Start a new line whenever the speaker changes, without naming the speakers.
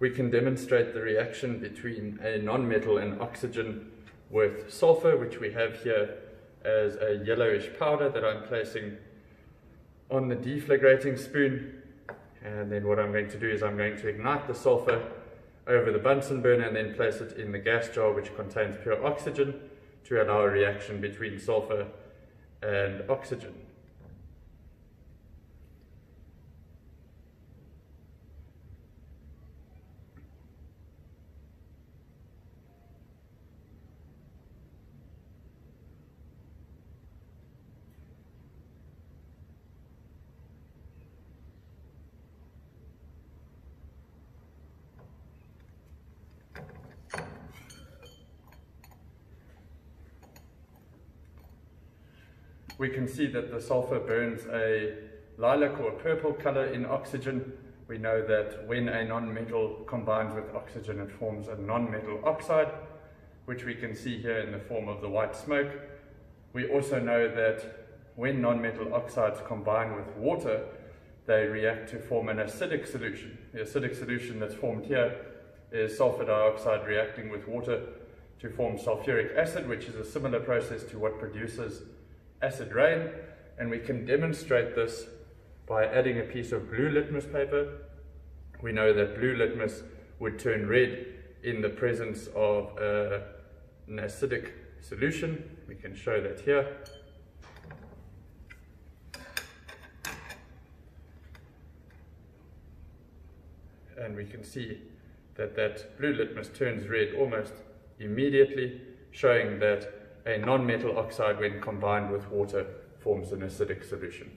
we can demonstrate the reaction between a non-metal and oxygen with sulfur, which we have here as a yellowish powder that I'm placing on the deflagrating spoon. And then what I'm going to do is I'm going to ignite the sulfur over the Bunsen burner and then place it in the gas jar which contains pure oxygen to allow a reaction between sulfur and oxygen. We can see that the sulfur burns a lilac or a purple color in oxygen. We know that when a non-metal combines with oxygen, it forms a non-metal oxide, which we can see here in the form of the white smoke. We also know that when non-metal oxides combine with water, they react to form an acidic solution. The acidic solution that's formed here is sulfur dioxide reacting with water to form sulfuric acid, which is a similar process to what produces acid rain, and we can demonstrate this by adding a piece of blue litmus paper. We know that blue litmus would turn red in the presence of uh, an acidic solution. We can show that here. And we can see that that blue litmus turns red almost immediately, showing that a non-metal oxide when combined with water forms an acidic solution.